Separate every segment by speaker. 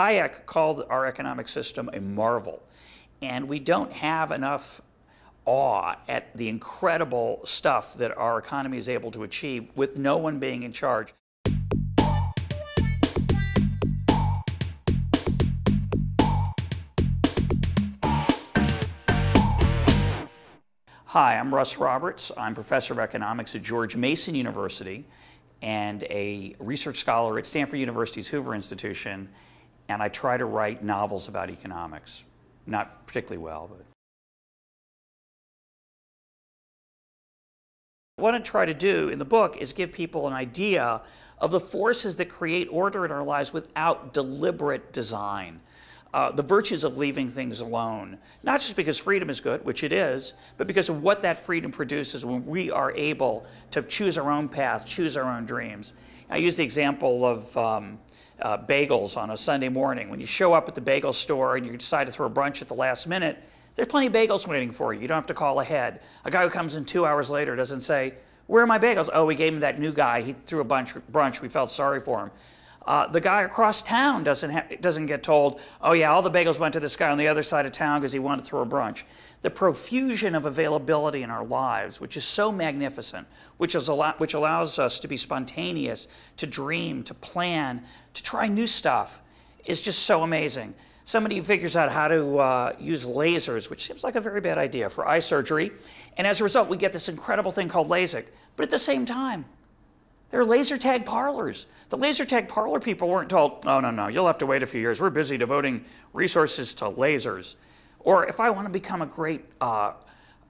Speaker 1: Hayek called our economic system a marvel. And we don't have enough awe at the incredible stuff that our economy is able to achieve with no one being in charge. Hi, I'm Russ Roberts. I'm professor of economics at George Mason University and a research scholar at Stanford University's Hoover Institution, and I try to write novels about economics. Not particularly well, but. What I try to do in the book is give people an idea of the forces that create order in our lives without deliberate design uh, the virtues of leaving things alone. Not just because freedom is good, which it is, but because of what that freedom produces when we are able to choose our own path, choose our own dreams. I use the example of um, uh, bagels on a Sunday morning. When you show up at the bagel store and you decide to throw a brunch at the last minute, there's plenty of bagels waiting for you. You don't have to call ahead. A guy who comes in two hours later doesn't say, where are my bagels? Oh, we gave him that new guy. He threw a bunch brunch. We felt sorry for him. Uh, the guy across town doesn't, doesn't get told, oh, yeah, all the bagels went to this guy on the other side of town because he wanted to throw a brunch. The profusion of availability in our lives, which is so magnificent, which, is a which allows us to be spontaneous, to dream, to plan, to try new stuff, is just so amazing. Somebody figures out how to uh, use lasers, which seems like a very bad idea for eye surgery, and as a result, we get this incredible thing called LASIK. But at the same time, there are laser tag parlors. The laser tag parlor people weren't told, oh, no, no, you'll have to wait a few years. We're busy devoting resources to lasers. Or if I want to become a great, uh,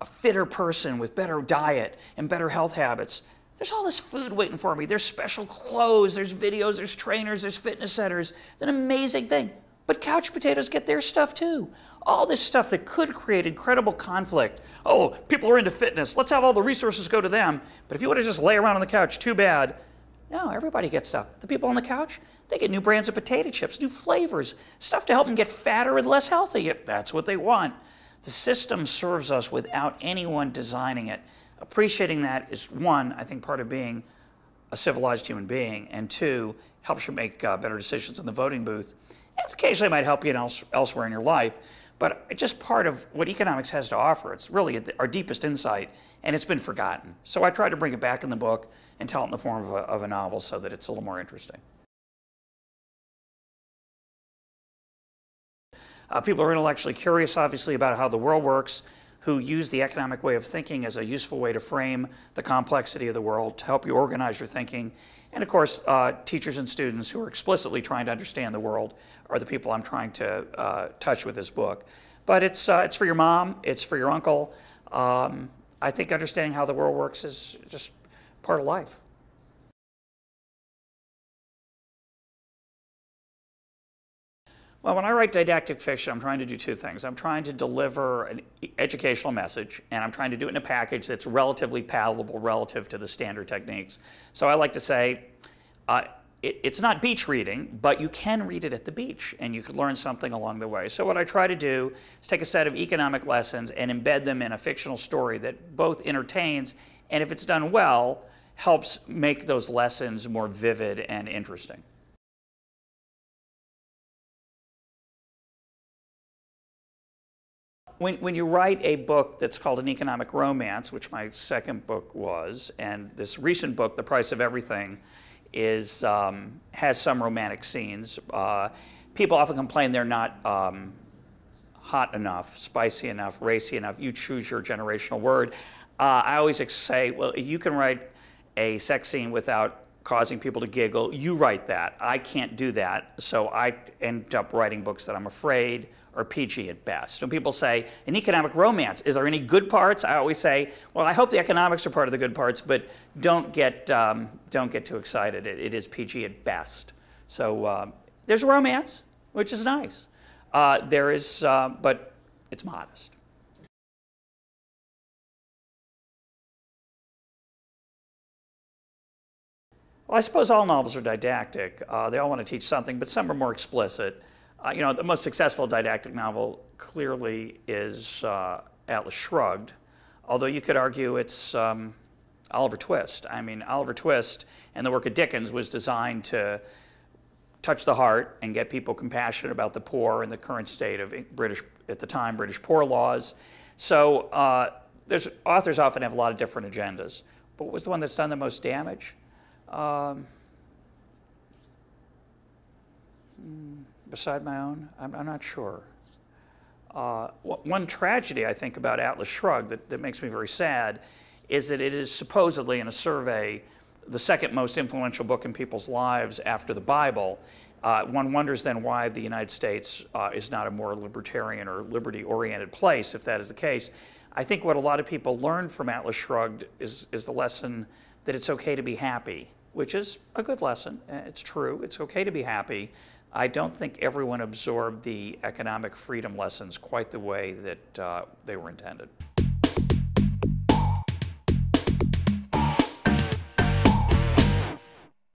Speaker 1: a fitter person with better diet and better health habits, there's all this food waiting for me. There's special clothes, there's videos, there's trainers, there's fitness centers. It's an amazing thing. But couch potatoes get their stuff too. All this stuff that could create incredible conflict. Oh, people are into fitness. Let's have all the resources go to them. But if you want to just lay around on the couch, too bad. No, everybody gets stuff. The people on the couch, they get new brands of potato chips, new flavors, stuff to help them get fatter and less healthy if that's what they want. The system serves us without anyone designing it. Appreciating that is one, I think, part of being a civilized human being, and two, helps you make uh, better decisions in the voting booth. It occasionally might help you else, elsewhere in your life, but just part of what economics has to offer. It's really our deepest insight, and it's been forgotten. So I tried to bring it back in the book and tell it in the form of a, of a novel so that it's a little more interesting. Uh, people are intellectually curious, obviously, about how the world works, who use the economic way of thinking as a useful way to frame the complexity of the world, to help you organize your thinking, and of course, uh, teachers and students who are explicitly trying to understand the world are the people I'm trying to uh, touch with this book. But it's, uh, it's for your mom, it's for your uncle. Um, I think understanding how the world works is just part of life. Well, when I write didactic fiction, I'm trying to do two things. I'm trying to deliver an educational message, and I'm trying to do it in a package that's relatively palatable relative to the standard techniques. So I like to say, uh, it, it's not beach reading, but you can read it at the beach, and you could learn something along the way. So what I try to do is take a set of economic lessons and embed them in a fictional story that both entertains, and if it's done well, helps make those lessons more vivid and interesting. When, when you write a book that's called an economic romance, which my second book was, and this recent book, The Price of Everything, is um, has some romantic scenes. Uh, people often complain they're not um, hot enough, spicy enough, racy enough. You choose your generational word. Uh, I always say, well, you can write a sex scene without causing people to giggle. You write that. I can't do that. So I end up writing books that I'm afraid are PG at best. When people say, an economic romance, is there any good parts? I always say, well, I hope the economics are part of the good parts, but don't get, um, don't get too excited. It, it is PG at best. So um, there's romance, which is nice. Uh, there is, uh, but it's modest. Well, I suppose all novels are didactic. Uh, they all want to teach something, but some are more explicit. Uh, you know, the most successful didactic novel clearly is uh, Atlas Shrugged, although you could argue it's um, Oliver Twist. I mean, Oliver Twist and the work of Dickens was designed to touch the heart and get people compassionate about the poor and the current state of British, at the time, British poor laws. So uh, there's, authors often have a lot of different agendas. But what was the one that's done the most damage? Um, hmm, beside my own? I'm, I'm not sure. Uh, one tragedy I think about Atlas Shrugged that, that makes me very sad is that it is supposedly in a survey the second most influential book in people's lives after the Bible. Uh, one wonders then why the United States uh, is not a more libertarian or liberty oriented place if that is the case. I think what a lot of people learn from Atlas Shrugged is, is the lesson that it's okay to be happy, which is a good lesson. Uh, it's true, it's okay to be happy. I don't think everyone absorbed the economic freedom lessons quite the way that uh, they were intended.